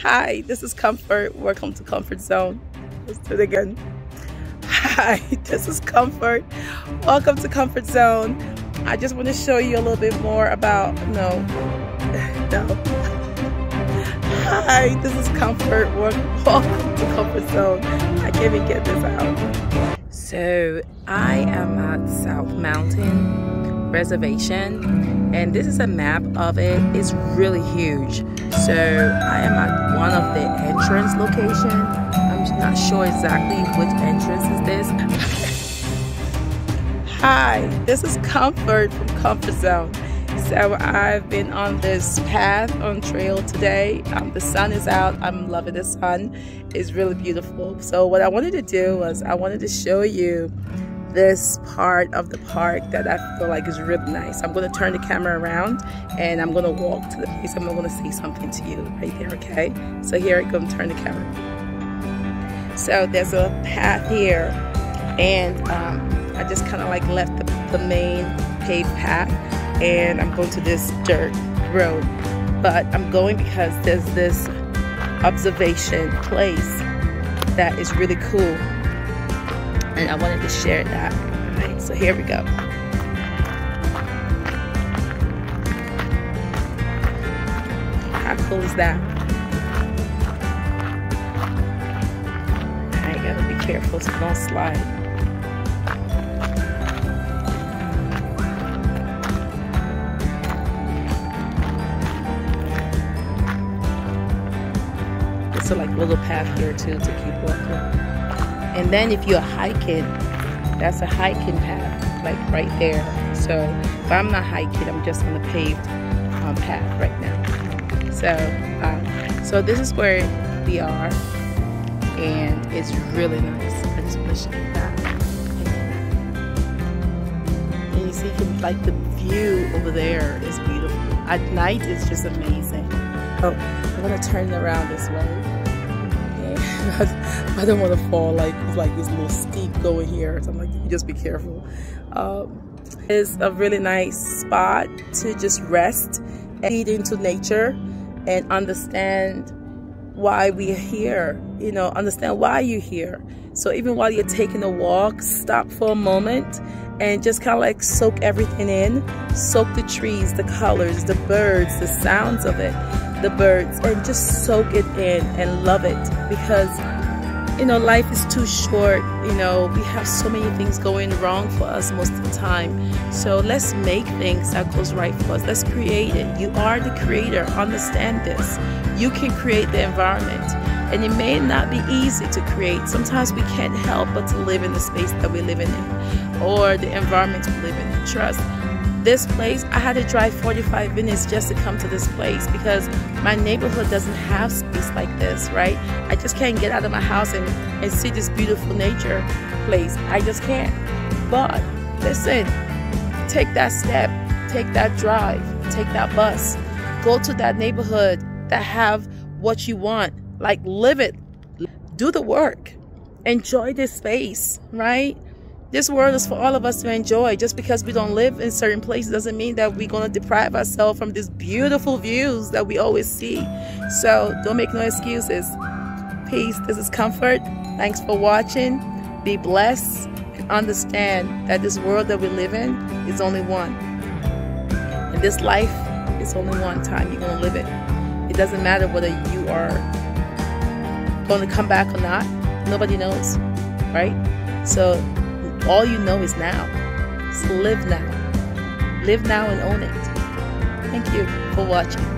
Hi, this is Comfort. Welcome to Comfort Zone. Let's do it again. Hi, this is Comfort. Welcome to Comfort Zone. I just want to show you a little bit more about, no, no. Hi, this is Comfort. Welcome to Comfort Zone. I can't even get this out. So, I am at South Mountain Reservation, and this is a map of it. It's really huge. So, I am at one of the entrance location. I'm not sure exactly which entrance is this. Hi, this is Comfort from Comfort Zone. So I've been on this path on trail today. Um, the sun is out. I'm loving the sun. It's really beautiful. So what I wanted to do was I wanted to show you this part of the park that I feel like is really nice. I'm to turn the camera around and I'm to walk to the place. I'm to say something to you right there, okay? So here I go, and turn the camera. So there's a path here and um, I just kind of like left the, the main paved path and I'm going to this dirt road. But I'm going because there's this observation place that is really cool. And I wanted to share that. Right, so here we go. How cool is that? I gotta be careful so don't slide. So like little path here too to keep walking. And then if you're hiking, that's a hiking path, like right there. So if I'm not hiking, I'm just on the paved um, path right now. So, um, so this is where we are, and it's really nice. I just wish that. And you see, like the view over there is beautiful. At night, it's just amazing. Oh, I'm gonna turn around this way. I don't want to fall like like this little steep going here. So I'm like, just be careful. Um, it's a really nice spot to just rest and feed into nature and understand why we're here. You know, understand why you're here. So even while you're taking a walk, stop for a moment and just kind of like soak everything in. Soak the trees, the colors, the birds, the sounds of it the birds and just soak it in and love it because you know life is too short you know we have so many things going wrong for us most of the time. So let's make things that goes right for us. Let's create it. You are the creator. Understand this. You can create the environment. And it may not be easy to create. Sometimes we can't help but to live in the space that we live in or the environment we live in. Trust this place, I had to drive 45 minutes just to come to this place because my neighborhood doesn't have space like this, right? I just can't get out of my house and, and see this beautiful nature place. I just can't. But listen, take that step, take that drive, take that bus, go to that neighborhood that have what you want, like live it, do the work, enjoy this space, right? This world is for all of us to enjoy. Just because we don't live in certain places doesn't mean that we're going to deprive ourselves from these beautiful views that we always see. So don't make no excuses. Peace. This is Comfort. Thanks for watching. Be blessed and understand that this world that we live in is only one. And this life is only one time you're going to live it. It doesn't matter whether you are going to come back or not. Nobody knows, right? So all you know is now. So live now. Live now and own it. Thank you for watching.